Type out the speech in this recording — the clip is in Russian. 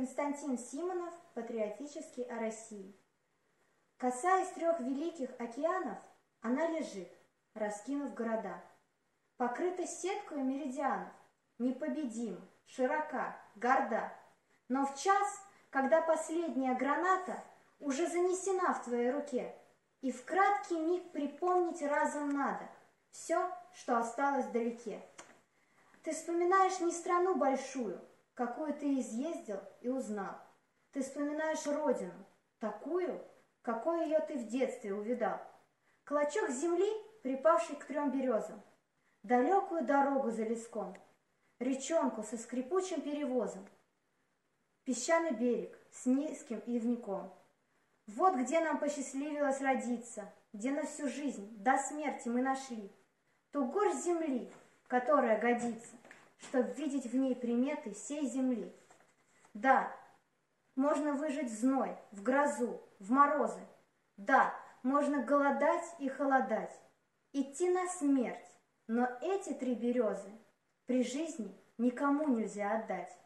Константин Симонов, патриотический о России. Касаясь трех великих океанов, она лежит, раскинув города. Покрыта сеткой меридианов, непобедима, широка, горда. Но в час, когда последняя граната уже занесена в твоей руке, и в краткий миг припомнить разом надо все, что осталось вдалеке. Ты вспоминаешь не страну большую, какую ты изъездил и узнал. Ты вспоминаешь родину, такую, какой ее ты в детстве увидал. Клочок земли, припавший к трем березам, далекую дорогу за леском, речонку со скрипучим перевозом, песчаный берег с низким ивником. Вот где нам посчастливилось родиться, где на всю жизнь до смерти мы нашли ту горсть земли, которая годится чтобы видеть в ней приметы всей земли. Да, можно выжить в зной, в грозу, в морозы. Да, можно голодать и холодать, идти на смерть, но эти три березы при жизни никому нельзя отдать.